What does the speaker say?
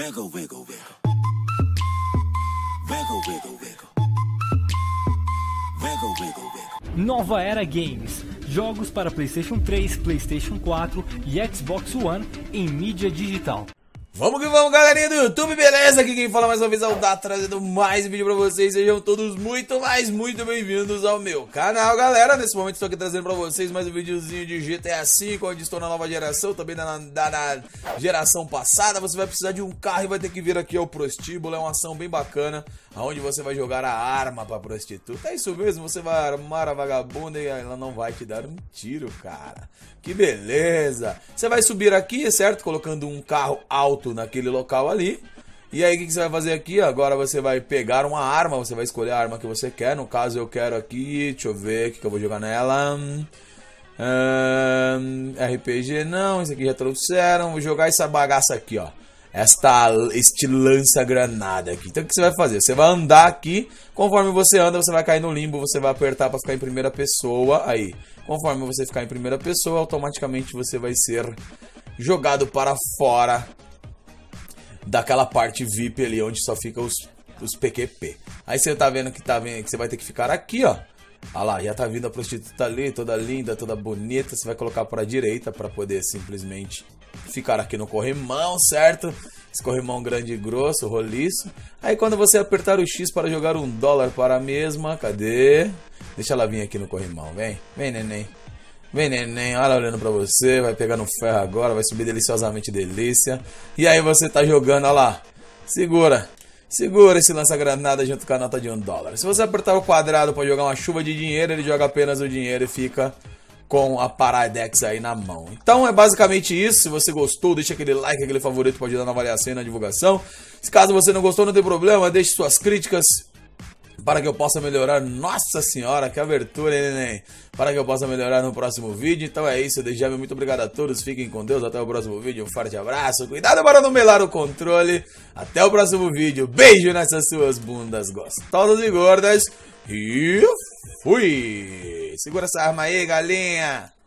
Wiggle, wiggle, wiggle. Wiggle, wiggle, wiggle. Wiggle, wiggle, wiggle. Nova Era Games. Jogos para PlayStation 3, PlayStation 4 e Xbox One em mídia digital. Vamos que vamos, galerinha do YouTube, beleza? Aqui quem fala mais uma vez é o Dá, trazendo mais vídeo pra vocês. Sejam todos muito, mais muito bem-vindos ao meu canal, galera. Nesse momento estou aqui trazendo pra vocês mais um videozinho de GTA V, onde estou na nova geração, também na, na, na geração passada. Você vai precisar de um carro e vai ter que vir aqui ao prostíbulo. É uma ação bem bacana, onde você vai jogar a arma pra prostituta. É isso mesmo, você vai armar a vagabunda e ela não vai te dar um tiro, cara. Que beleza! Você vai subir aqui, certo? Colocando um carro alto naquele local ali. E aí, o que, que você vai fazer aqui? Agora você vai pegar uma arma, você vai escolher a arma que você quer. No caso, eu quero aqui, deixa eu ver o que, que eu vou jogar nela. RPG não, isso aqui já trouxeram. Vou jogar essa bagaça aqui, ó. Esta, este lança-granada aqui. Então o que você vai fazer? Você vai andar aqui. Conforme você anda, você vai cair no limbo. Você vai apertar para ficar em primeira pessoa. Aí, conforme você ficar em primeira pessoa, automaticamente você vai ser jogado para fora daquela parte VIP ali onde só fica os, os PQP. Aí você tá vendo que tá vendo que você vai ter que ficar aqui, ó. Olha lá, já tá vindo a prostituta ali, toda linda, toda bonita. Você vai colocar para direita para poder simplesmente ficar aqui no corrimão, certo? Esse corrimão grande e grosso, roliço. Aí quando você apertar o X para jogar um dólar para a mesma, cadê? Deixa ela vir aqui no corrimão, vem. Vem, neném. Vem, neném, olha olhando pra você, vai pegar no ferro agora, vai subir deliciosamente delícia. E aí você tá jogando, olha lá. Segura. Segura esse lança-granada junto com a nota de um dólar. Se você apertar o quadrado para jogar uma chuva de dinheiro, ele joga apenas o dinheiro e fica com a Paradex aí na mão. Então é basicamente isso. Se você gostou, deixa aquele like, aquele favorito para ajudar na avaliação e na divulgação. Se caso você não gostou, não tem problema, deixe suas críticas para que eu possa melhorar. Nossa senhora, que abertura, hein, neném? Para que eu possa melhorar no próximo vídeo. Então é isso, desde já muito obrigado a todos. Fiquem com Deus. Até o próximo vídeo. Um forte abraço. Cuidado para não melar o controle. Até o próximo vídeo. Beijo nessas suas bundas gostosas e gordas. E fui! Segura essa arma aí, galinha!